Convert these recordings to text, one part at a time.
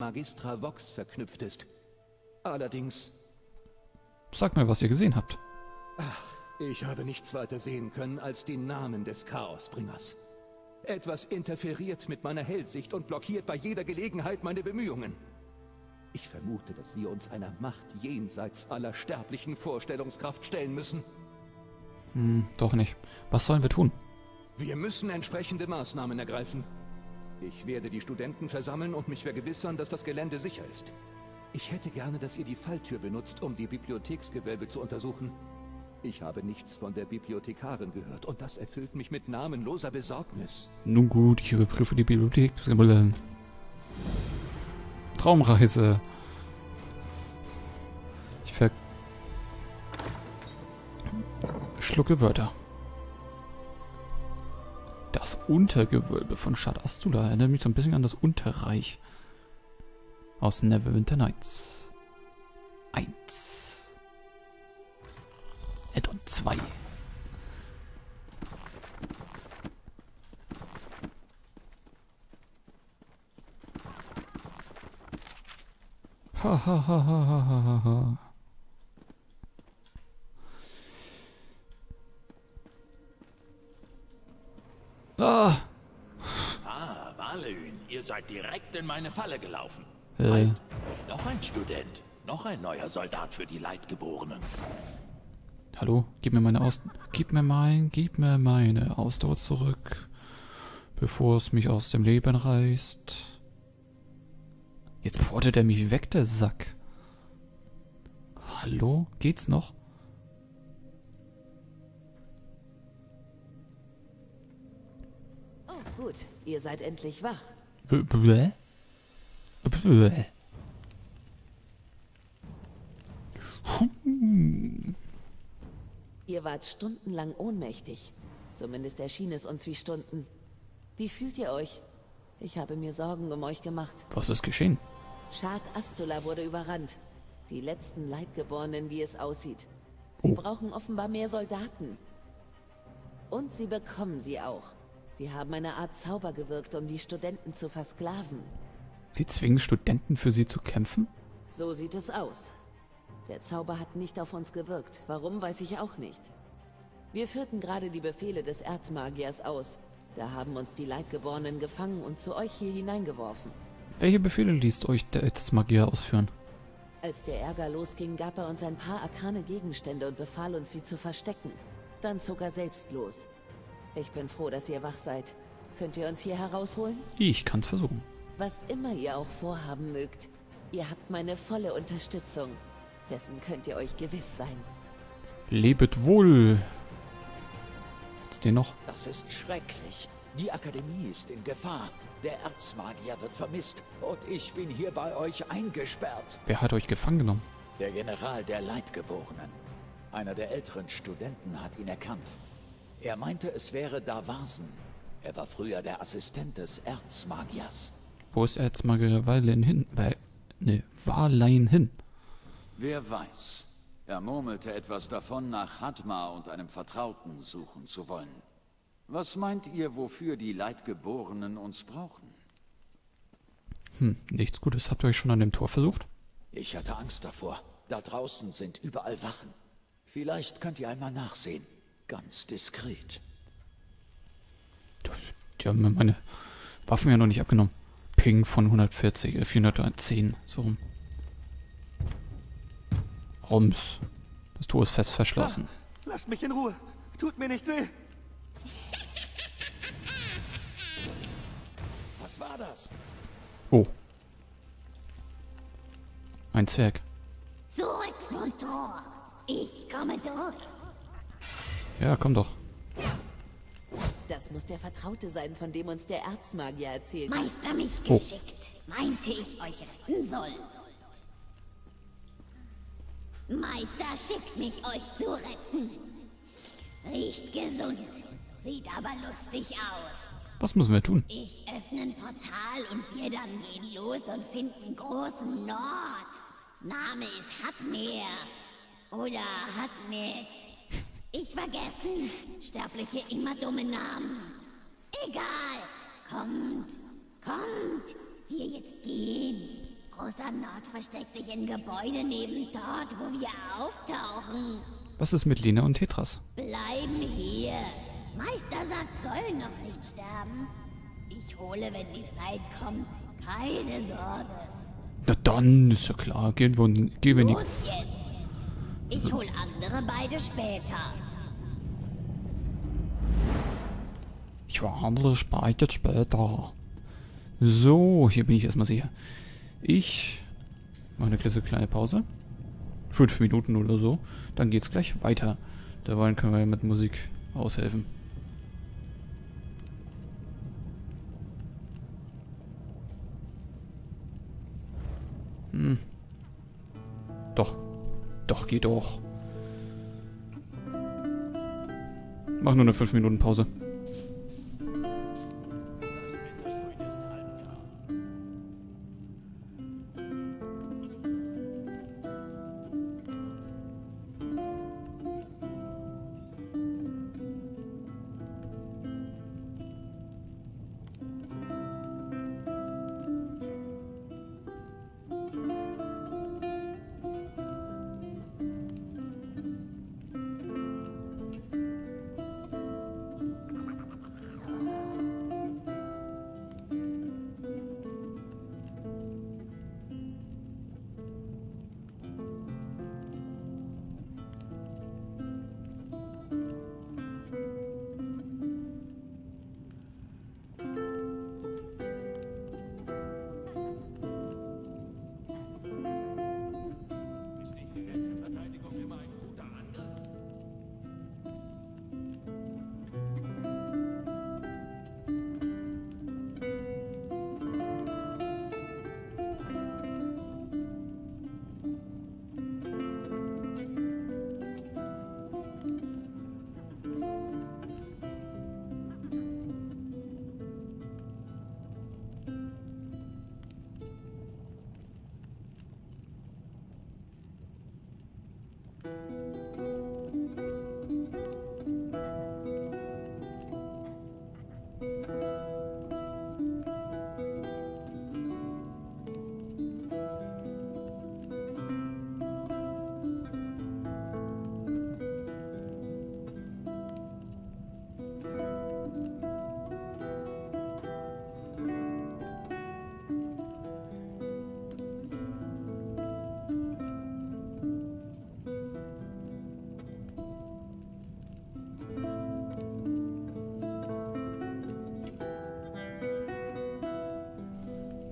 Magistra Vox verknüpft ist. Allerdings, Sag mal, was ihr gesehen habt. ich habe nichts weiter sehen können als den Namen des Chaosbringers. Etwas interferiert mit meiner Hellsicht und blockiert bei jeder Gelegenheit meine Bemühungen. Ich vermute, dass wir uns einer Macht jenseits aller sterblichen Vorstellungskraft stellen müssen. Hm, doch nicht. Was sollen wir tun? Wir müssen entsprechende Maßnahmen ergreifen. Ich werde die Studenten versammeln und mich vergewissern, dass das Gelände sicher ist. Ich hätte gerne, dass ihr die Falltür benutzt, um die Bibliotheksgewölbe zu untersuchen. Ich habe nichts von der Bibliothekarin gehört und das erfüllt mich mit namenloser Besorgnis. Nun gut, ich überprüfe die Bibliothek. Traumreise. Ich ver... Schlucke Wörter. Untergewölbe von Shad Astula erinnert mich so ein bisschen an das Unterreich aus Neverwinter Nights. Eins. Add-on 2. Ha ha ha ha ha ha ha Ah, Ah, Valöhn, ihr seid direkt in meine Falle gelaufen. Halt, noch ein Student, noch ein neuer Soldat für die Leidgeborenen. hallo, gib mir meine Aus... Gib mir mein... Gib mir meine Ausdauer zurück, bevor es mich aus dem Leben reißt. Jetzt portet er mich weg, der Sack. Hallo? Geht's noch? Oh, gut. Ihr seid endlich wach. Ihr wart stundenlang ohnmächtig. Zumindest erschien es uns wie Stunden. Wie fühlt ihr euch? Ich habe mir Sorgen um euch gemacht. Was ist geschehen? Schad Astula wurde überrannt. Die letzten Leidgeborenen, wie es aussieht. Sie Oh. brauchen offenbar mehr Soldaten. Und sie bekommen sie auch. Sie haben eine Art Zauber gewirkt, um die Studenten zu versklaven. Sie zwingen Studenten für sie zu kämpfen? So sieht es aus. Der Zauber hat nicht auf uns gewirkt. Warum, weiß ich auch nicht. Wir führten gerade die Befehle des Erzmagiers aus. Da haben uns die Leidgeborenen gefangen und zu euch hier hineingeworfen. Welche Befehle liest euch der Erzmagier ausführen? Als der Ärger losging, gab er uns ein paar arcane Gegenstände und befahl uns, sie zu verstecken. Dann zog er selbst los. Ich bin froh, dass ihr wach seid. Könnt ihr uns hier herausholen? Ich kann's versuchen. Was immer ihr auch vorhaben mögt, ihr habt meine volle Unterstützung. Dessen könnt ihr euch gewiss sein. Lebet wohl. Jetzt den noch. Das ist schrecklich. Die Akademie ist in Gefahr. Der Erzmagier wird vermisst und ich bin hier bei euch eingesperrt. Wer hat euch gefangen genommen? Der General der Leidgeborenen. Einer der älteren Studenten hat ihn erkannt. Er meinte, es wäre Davasen. Er war früher der Assistent des Erzmagiers. Wo ist Erzmagier Weilein hin? Weil, ne, Warlein hin. Wer weiß. Er murmelte etwas davon, nach Hadma und einem Vertrauten suchen zu wollen. Was meint ihr, wofür die Leidgeborenen uns brauchen? Hm, nichts Gutes. Habt ihr euch schon an dem Tor versucht? Ich hatte Angst davor. Da draußen sind überall Wachen. Vielleicht könnt ihr einmal nachsehen. Ganz diskret. Die haben mir meine Waffen ja noch nicht abgenommen. Ping von 140, äh, 410, so rum. Rums. Das Tor ist fest verschlossen. Lasst mich in Ruhe. Tut mir nicht weh. Was war das? Oh. Ein Zwerg. Zurück vom Tor. Ich komme durch. Ja, komm doch. Das muss der Vertraute sein, von dem uns der Erzmagier erzählt hat. Meister mich Oh. geschickt. Meinte ich euch retten soll. Meister schickt mich euch zu retten. Riecht gesund. Sieht aber lustig aus. Was müssen wir tun? Ich öffne ein Portal und wir dann gehen los und finden großen Nord. Name ist Hatmer. Oder Hatmet. Ich vergessen. Sterbliche immer dumme Namen. Egal. Kommt, kommt. Wir jetzt gehen. Außer Nord versteckt sich ein Gebäude neben dort, wo wir auftauchen. Was ist mit Lena und Tetras? Bleiben hier. Meister sagt, soll noch nicht sterben. Ich hole, wenn die Zeit kommt. Keine Sorge. Na dann, ist ja klar. Gehen wir, gehen wir in. Los jetzt. Ich hol andere beide später. Ich andere speichert später. So, hier bin ich erstmal sicher. Ich mache eine kleine, kleine Pause. Fünf Minuten oder so. Dann geht's gleich weiter. Derweil können wir mit Musik aushelfen. Hm. Doch. Doch, geht doch. Mach nur eine 5 Minuten Pause.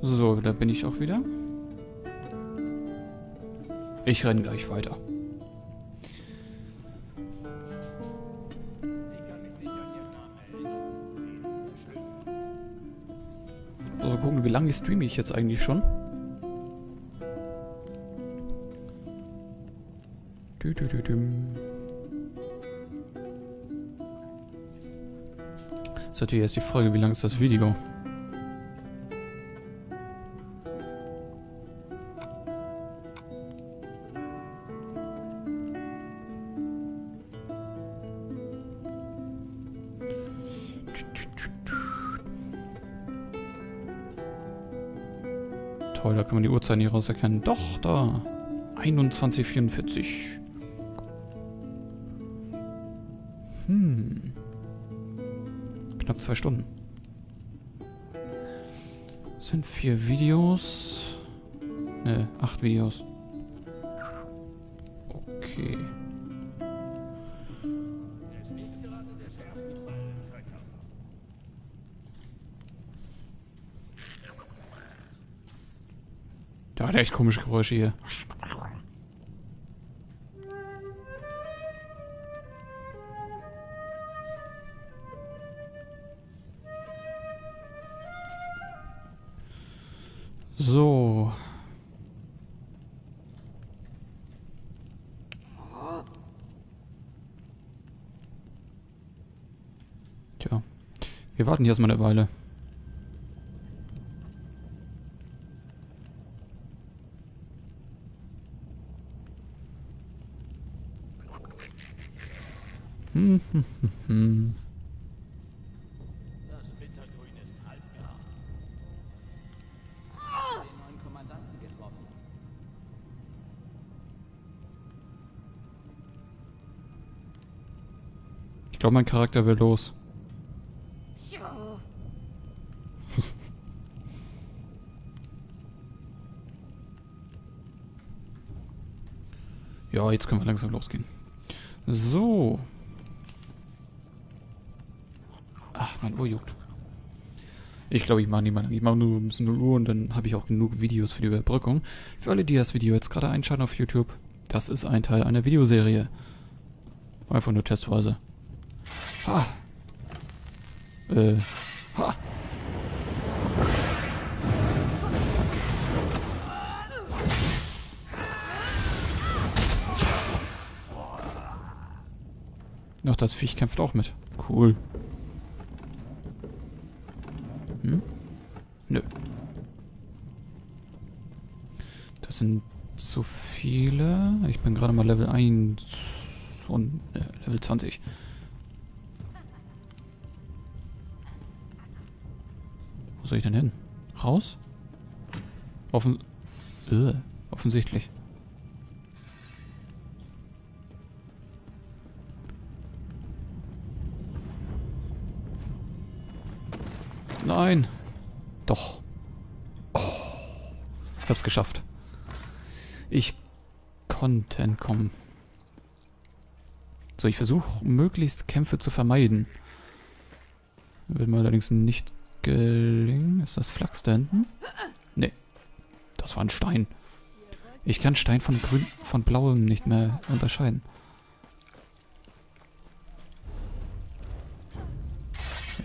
So, da bin ich auch wieder. Ich renne gleich weiter. So, mal gucken, wie lange streame ich jetzt eigentlich schon? Das ist natürlich erst die Frage, wie lang ist das Video? Da kann man die Uhrzeit nicht rauserkennen. Doch, da. 21.44. Hm. Knapp zwei Stunden. Das sind vier Videos. Ne, acht Videos. Okay. Da hat echt komische Geräusche hier. So. Tja. Wir warten hier erstmal eine Weile. Das Wintergrün ist halbgar. Ah! Den neuen Kommandanten getroffen. Ich glaube, mein Charakter will los. ja, jetzt können wir langsam losgehen. So. Ach, mein Ohr juckt. Ich glaube, ich mache lang. Ich mache nur bis 0 Uhr und dann habe ich auch genug Videos für die Überbrückung. Für alle, die das Video jetzt gerade einschalten auf YouTube, das ist ein Teil einer Videoserie. Einfach nur testweise. Ha! Äh. Ha! Ach, das Viech kämpft auch mit. Cool. Nö. Das sind zu viele. Ich bin gerade mal Level 1 und äh, Level 20. Wo soll ich denn hin? Raus? Offen... Äh, offensichtlich. Nein. Doch. Oh. Ich hab's geschafft. Ich konnte entkommen. So, ich versuche möglichst Kämpfe zu vermeiden. Wird mir allerdings nicht gelingen. Ist das Flachs da hinten? Nee. Das war ein Stein. Ich kann Stein von grün, von blauem nicht mehr unterscheiden.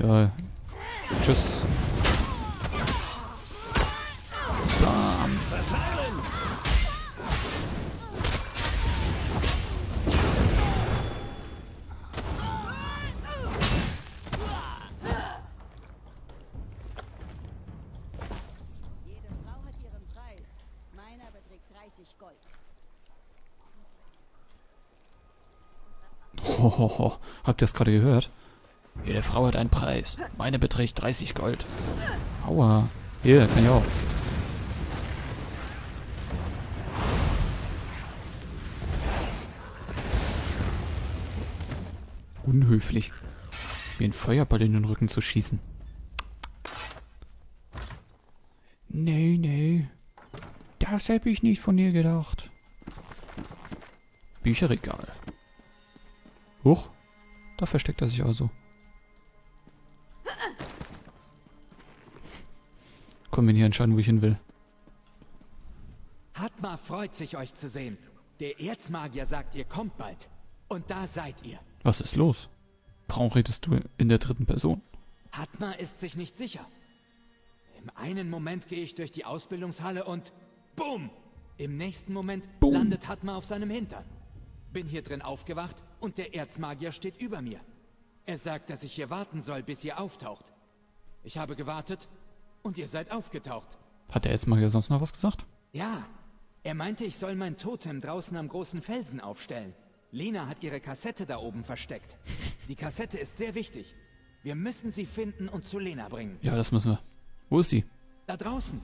Ja, Tschüss. 30 Gold. Hohoho. Habt ihr das gerade gehört? Jede Frau hat einen Preis. Meine beträgt 30 Gold. Aua. Hier, kann ich auch. Unhöflich. Mir einen Feuerball in den Rücken zu schießen. Nee, nee. Das hätte ich nicht von dir gedacht. Bücherregal. Huch. Da versteckt er sich also. Können wir hier entscheiden, wo ich hin will. Hatma freut sich, euch zu sehen. Der Erzmagier sagt, ihr kommt bald. Und da seid ihr. Was ist los? Warum redest du in der dritten Person? Hatma ist sich nicht sicher. Im einen Moment gehe ich durch die Ausbildungshalle und BUM! Im nächsten Moment Boom. landet Hatma auf seinem Hintern. Bin hier drin aufgewacht und der Erzmagier steht über mir. Er sagt, dass ich hier warten soll, bis ihr auftaucht. Ich habe gewartet und ihr seid aufgetaucht. Hat der Erzmagier sonst noch was gesagt? Ja, er meinte, ich soll mein Totem draußen am großen Felsen aufstellen. Lena hat ihre Kassette da oben versteckt. Die Kassette ist sehr wichtig. Wir müssen sie finden und zu Lena bringen. Ja, das müssen wir. Wo ist sie? Da draußen.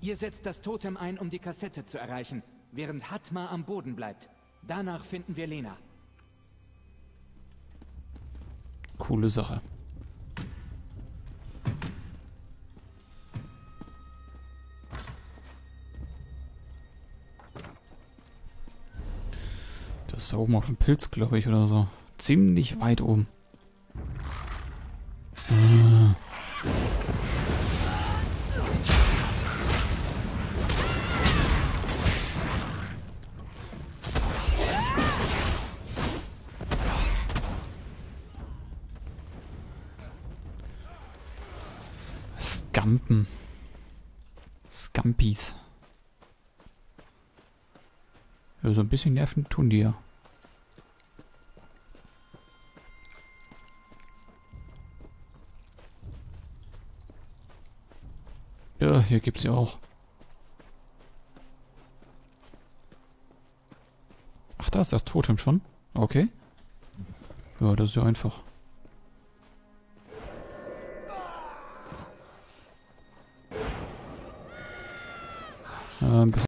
Ihr setzt das Totem ein, um die Kassette zu erreichen, während Hatma am Boden bleibt. Danach finden wir Lena. Coole Sache. Das ist da oben auf dem Pilz, glaube ich, oder so. Ziemlich weit oben. Ah. Scampen. Scampis. Ja, so ein bisschen Nerven tun die ja. Ja, hier gibt's ja auch. Ach, da ist das Totem schon. Okay. Ja, das ist ja einfach. Äh, ein bisschen